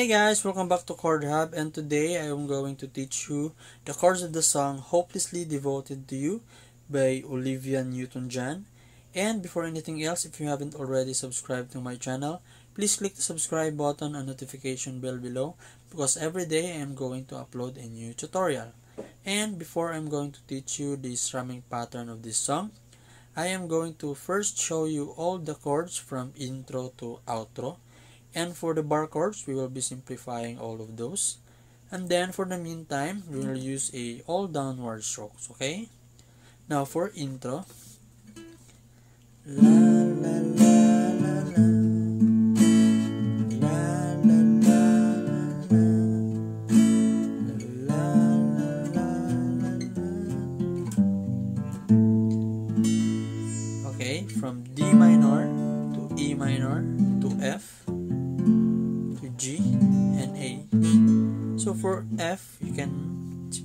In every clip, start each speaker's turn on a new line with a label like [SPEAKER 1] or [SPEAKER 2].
[SPEAKER 1] Hey guys, welcome back to Chord Hub and today I am going to teach you the chords of the song Hopelessly Devoted to You by Olivia Newton-John. And before anything else, if you haven't already subscribed to my channel, please click the subscribe button and notification bell below because every day I am going to upload a new tutorial. And before I'm going to teach you the strumming pattern of this song, I am going to first show you all the chords from intro to outro. And for the bar chords, we will be simplifying all of those. And then for the meantime, we will use a all downward strokes, okay? Now for intro. La la la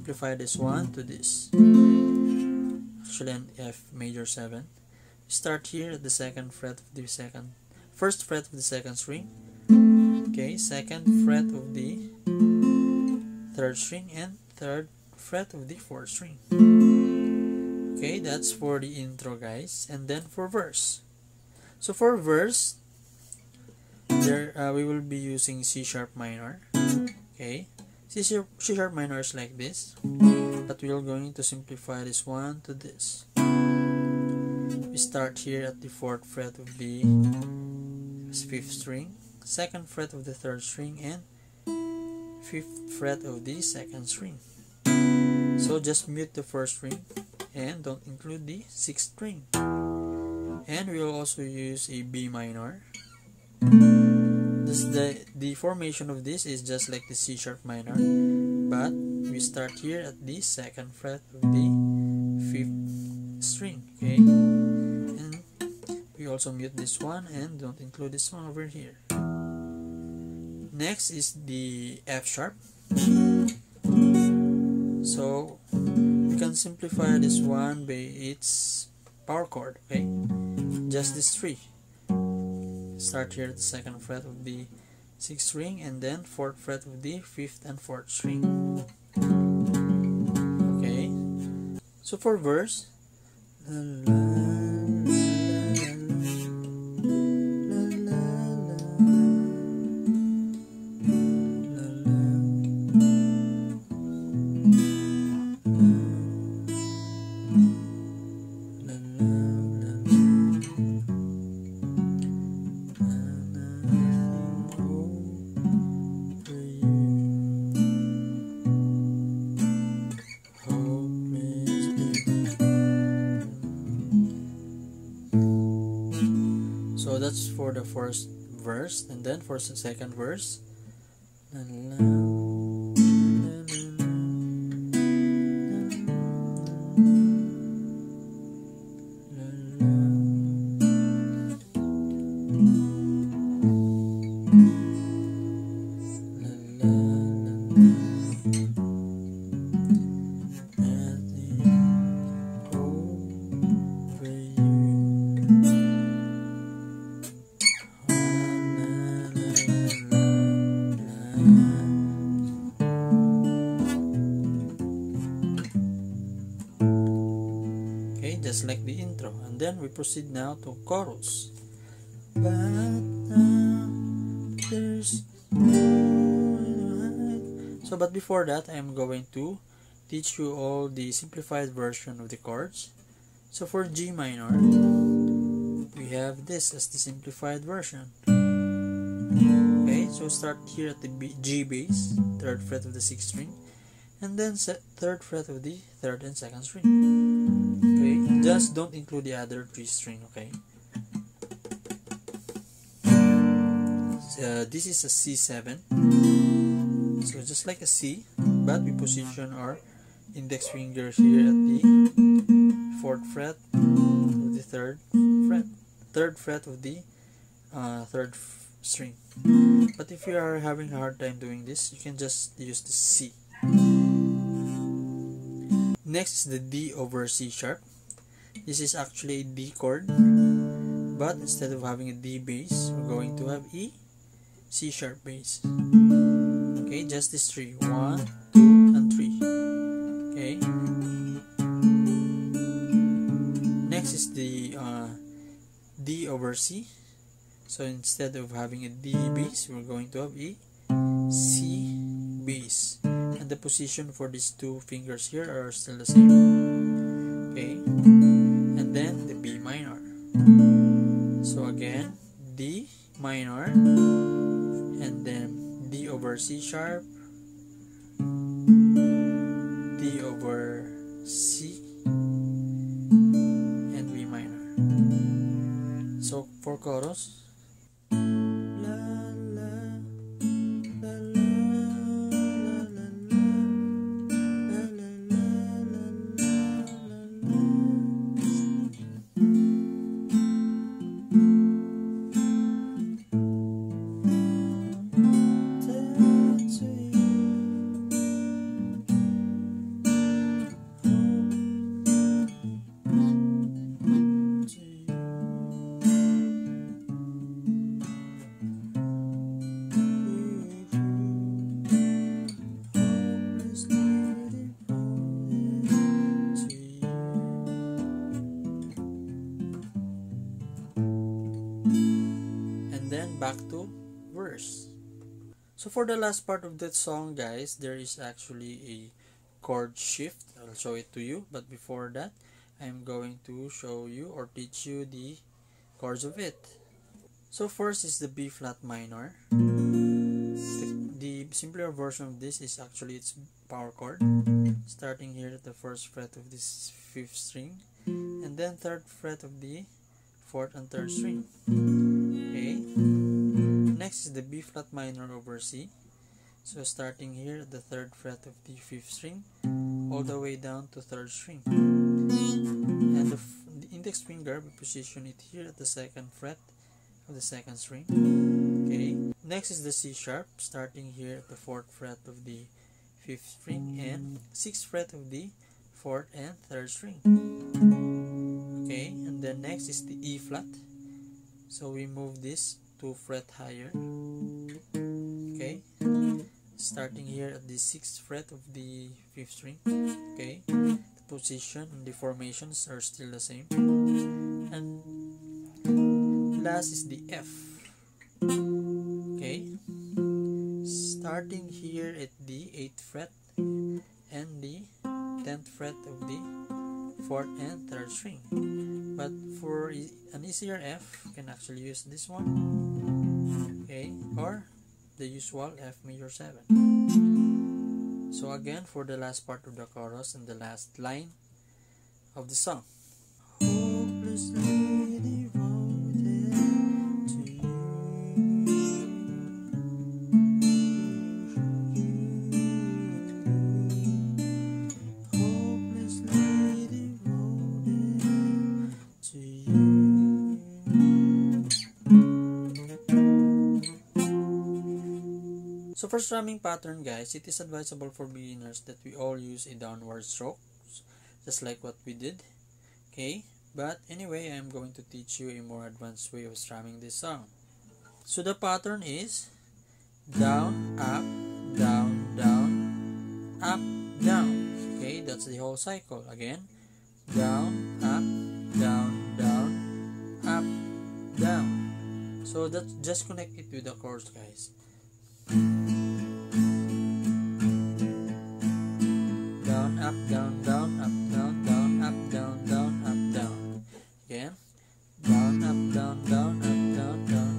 [SPEAKER 1] simplify this one to this. Actually, an F major 7. Start here at the second fret of the second, first fret of the second string. Okay, second fret of the third string and third fret of the fourth string. Okay, that's for the intro, guys. And then for verse. So for verse, there uh, we will be using C sharp minor. Okay, C sharp, C sharp minor is like this, but we are going to simplify this one to this. We start here at the fourth fret of the fifth string, second fret of the third string, and fifth fret of the second string. So just mute the first string and don't include the sixth string. And we will also use a B minor. The the formation of this is just like the C sharp minor, but we start here at the second fret of the fifth string. Okay, and we also mute this one and don't include this one over here. Next is the F sharp. So you can simplify this one by its power chord. Okay, just this three start here at the second fret of the sixth string and then fourth fret of the fifth and fourth string. Okay. So for verse that's for the first verse, and then for the second verse. Okay, like the intro. And then we proceed now to chorus. But now there's. So, but before that, I am going to teach you all the simplified version of the chords. So, for G minor, we have this as the simplified version. Okay, so start here at the G bass, third fret of the sixth string, and then set third fret of the third and second string. Just don't include the other three string. Okay. uh, this is a C7 so just like a C but we position our index finger here at the fourth fret of the third fret third fret of the uh, third string but if you are having a hard time doing this you can just use the C next is the D over C sharp this is actually a D chord but instead of having a D bass we're going to have E C sharp bass. Okay just these three. One two and three. Okay. Next is the uh, D over C. So instead of having a D bass we're going to have E, C bass. And the position for these two fingers here are still the same again D minor and then D over C sharp D over C and B minor. So for chorus so for the last part of that song guys there is actually a chord shift. I'll show it to you. But before that I'm going to show you or teach you the chords of it. So first is the B flat minor. The, the simpler version of this is actually its power chord. Starting here at the first fret of this fifth string. And then third fret of the fourth and third string next is the B flat minor over C. So starting here the third fret of the fifth string all the way down to third string. And the, the index finger we position it here at the second fret of the second string. Okay. Next is the C sharp starting here at the fourth fret of the fifth string and sixth fret of the fourth and third string. Okay. And then next is the E flat. So we move this two fret higher. Okay. Starting here at the sixth fret of the fifth string. Okay. The position and the formations are still the same. And last is the F. Okay. Starting here at the 8th fret and the 10th fret of the 4th and 3rd string but for an easier F you can actually use this one. Okay or the usual F major 7 so again for the last part of the chorus and the last line of the song So for strumming pattern guys, it is advisable for beginners that we all use a downward stroke, just like what we did. Okay, but anyway, I'm going to teach you a more advanced way of strumming this song. So the pattern is down, up, down, down, up, down. Okay, that's the whole cycle. Again, down, up, down, down, up, down. So that just connect it with the chords, guys. Up, down, down, up, down, down, up, down, down, up, down. Again. Down, up, down, down, up, down, down.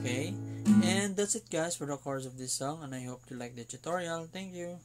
[SPEAKER 1] Okay. And that's it guys for the chorus of this song and I hope you like the tutorial. Thank you.